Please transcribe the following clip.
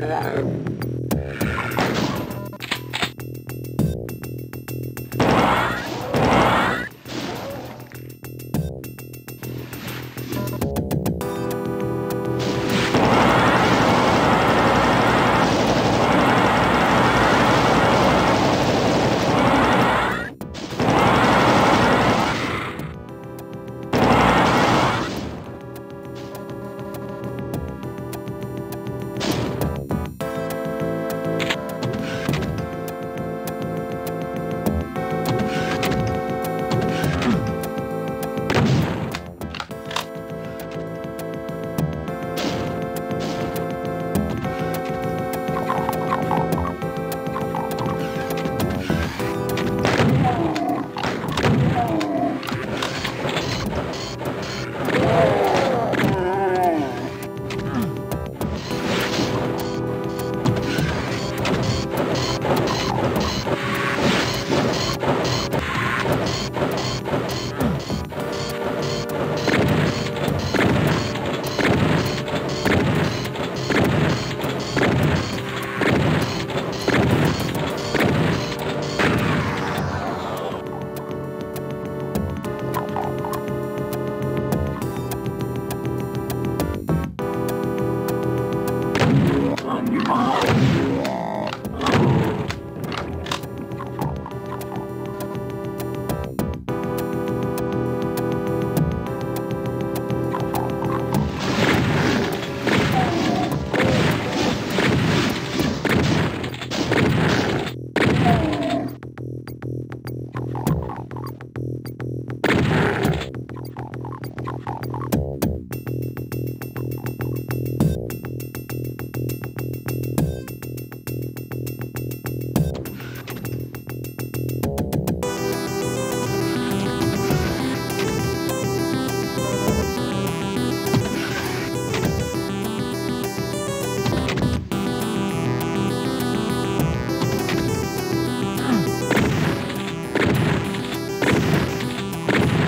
Wow. You